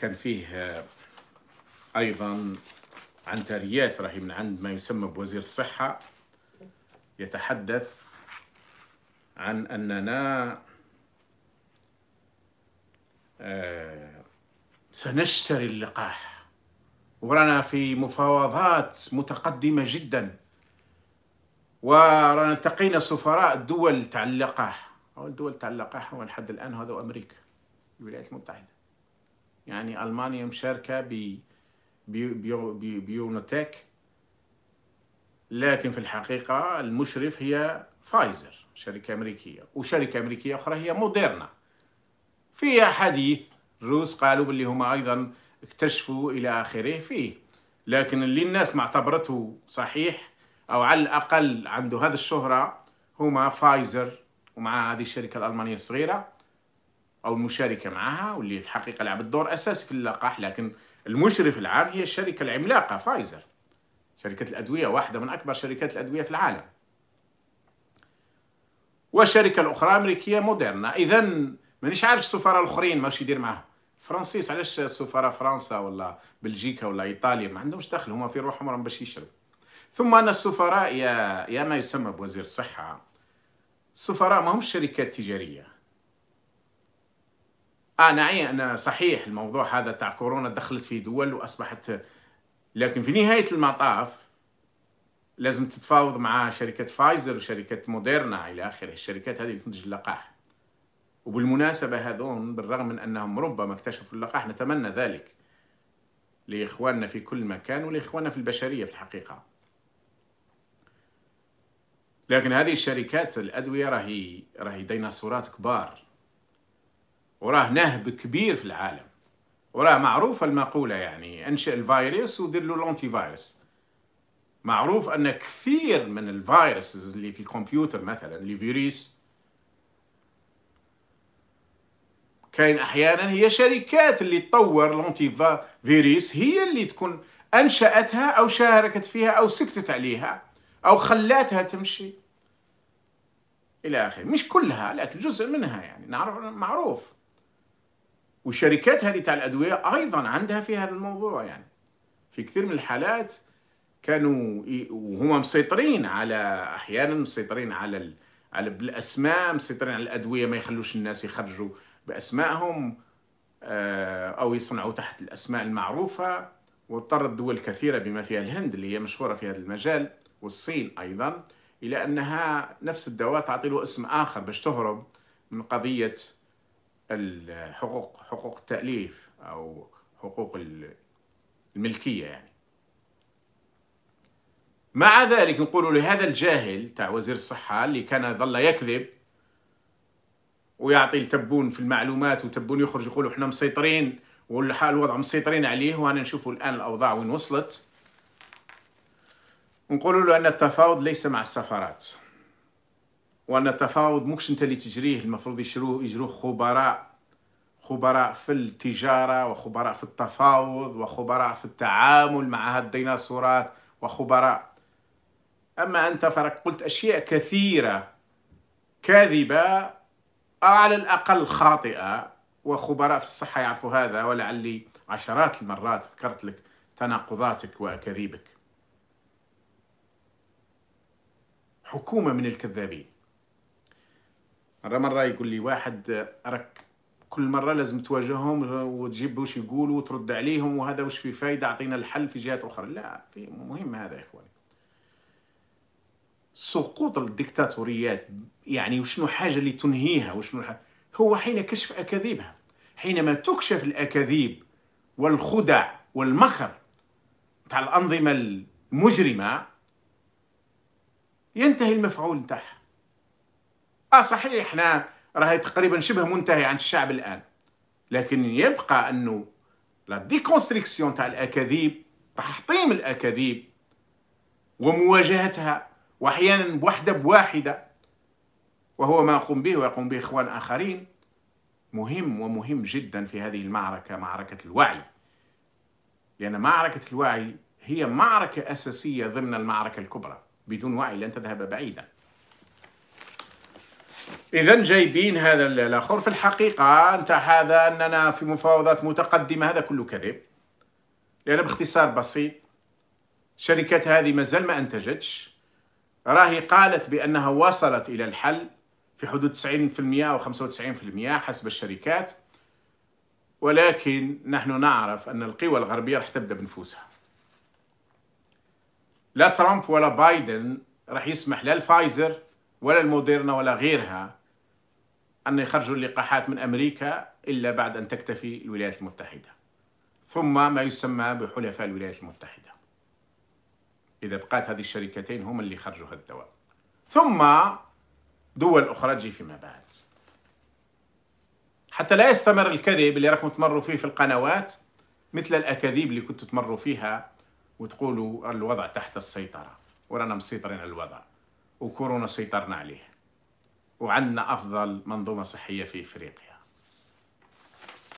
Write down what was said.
كان فيه آه، أيضا عنتريات راهي من عند ما يسمى بوزير الصحة يتحدث عن أننا آه، سنشتري اللقاح. ورانا في مفاوضات متقدمة جدا. ورانا التقينا سفراء الدول تاع اللقاح. أو الدول تاع اللقاح هو لحد الآن هذا أمريكا. الولايات المتحدة يعني ألمانيا مشاركة ب بيو بيو BioNTech. لكن في الحقيقة المشرف هي فايزر شركة أمريكية. وشركة أمريكية أخرى هي موديرنا. فيها حديث الروس قالوا باللي هما أيضا اكتشفوا إلى آخره فيه. لكن اللي الناس ما اعتبرته صحيح أو على الأقل عنده هذه الشهرة هما فايزر ومع هذه الشركة الألمانية الصغيرة. أو المشاركة معها واللي الحقيقة لعبت دور أساسي في اللقاح لكن المشرف العام هي الشركة العملاقة فايزر. شركة الأدوية واحدة من أكبر شركات الأدوية في العالم. والشركة الأخرى أمريكية موديرنا. إذا مانيش عارف السفراء الآخرين ماش يدير معاهم. فرنسيس علاش السفراء فرنسا ولا بلجيكا ولا إيطاليا؟ ما عندهمش دخل هما في روحهم راهم باش يشرب ثم أن السفراء يا يا ما يسمى بوزير الصحة السفراء ما همش شركات تجارية. آه نعي أنا صحيح الموضوع هذا تاع كورونا دخلت في دول وأصبحت لكن في نهاية المطاف لازم تتفاوض مع شركة فايزر وشركة موديرنا إلى آخره. الشركات هذه اللي تنتج اللقاح. وبالمناسبة هذون بالرغم من أنهم ربما اكتشفوا اللقاح نتمنى ذلك لإخواننا في كل مكان ولإخواننا في البشرية في الحقيقة. لكن هذه الشركات الأدوية راهي راهي ديناصورات كبار. وراه نهب كبير في العالم. وراه معروفة المقولة يعني انشئ الفيروس ودير له الانتي فيروس معروف أن كثير من الفيروس اللي في الكمبيوتر مثلا اللي فيروس كاين أحيانا هي شركات اللي تطور الانتي فيروس هي اللي تكون أنشأتها أو شاركت فيها أو سكتت عليها أو خلاتها تمشي. إلى آخره. مش كلها لكن جزء منها يعني. نعرف معروف. والشركات هذه تاع الأدوية أيضا عندها في هذا الموضوع يعني. في كثير من الحالات كانوا وهم مسيطرين على أحيانا مسيطرين على على بالأسماء مسيطرين على الأدوية ما يخلوش الناس يخرجوا بأسمائهم آه، أو يصنعوا تحت الأسماء المعروفة. واضطرت دول كثيرة بما فيها الهند اللي هي مشهورة في هذا المجال والصين أيضا إلى أنها نفس الدواء تعطي له اسم آخر باش تهرب من قضية الحقوق حقوق التأليف أو حقوق الملكية يعني. مع ذلك نقول لهذا الجاهل تاع وزير الصحة اللي كان ظل يكذب ويعطي التبون في المعلومات وتبون يخرج يقولوا إحنا مسيطرين والحال الوضع مسيطرين عليه وأنا نشوفوا الآن الأوضاع وين وصلت. نقول له أن التفاوض ليس مع السفارات. وأن التفاوض مش انت اللي تجريه المفروض يشروه يجروه خبراء خبراء في التجارة وخبراء في التفاوض وخبراء في التعامل مع الديناصورات وخبراء. أما أنت فرك قلت أشياء كثيرة كاذبة أو على الأقل خاطئة وخبراء في الصحة يعرفوا هذا ولعلي عشرات المرات ذكرت لك تناقضاتك وأكاذيبك. حكومة من الكذابين. مرة مرة يقول لي واحد أرك كل مرة لازم تواجههم وتجيب وش يقولوا وترد عليهم وهذا وش في فايدة أعطينا الحل في جهات أخرى. لا في مهم هذا يا إخواني. سقوط الدكتاتوريات يعني وشنو حاجة اللي تنهيها وشنو حاجة هو حين كشف أكاذيبها. حينما تكشف الأكاذيب والخدع والمكر تاع الأنظمة المجرمة ينتهي المفعول نتاعها آه صحيح إحنا راهي تقريبا شبه منتهي عند الشعب الآن. لكن يبقى أنه لا ديكونستريكسيون تاع الأكاذيب تحطيم الأكاذيب ومواجهتها واحيانا بوحدة بواحدة وهو ما يقوم به ويقوم به إخوان آخرين مهم ومهم جدا في هذه المعركة معركة الوعي. لأن معركة الوعي هي معركة أساسية ضمن المعركة الكبرى بدون وعي لن تذهب بعيدا. اذا جايبين هذا الآخر. في الحقيقة أنت هذا أننا في مفاوضات متقدمة هذا كله كذب. لأن باختصار بسيط الشركات هذه مازال ما أنتجتش. راهي قالت بأنها وصلت إلى الحل في حدود 90% أو 95% حسب الشركات. ولكن نحن نعرف أن القوى الغربية راح تبدأ بنفوسها. لا ترامب ولا بايدن راح يسمح لا الفايزر ولا الموديرنا ولا غيرها أن يخرجوا اللقاحات من أمريكا إلا بعد أن تكتفي الولايات المتحدة. ثم ما يسمى بحلفاء الولايات المتحدة. إذا بقات هذه الشركتين هم اللي خرجوا هذا الدواء. ثم دول أخرى تجي فيما بعد. حتى لا يستمر الكذب اللي راكم تمروا فيه في القنوات مثل الأكاذيب اللي كنتوا تمروا فيها وتقولوا الوضع تحت السيطرة ورانا مسيطرين على الوضع وكورونا سيطرنا عليه. وعندنا أفضل منظومة صحية في إفريقيا.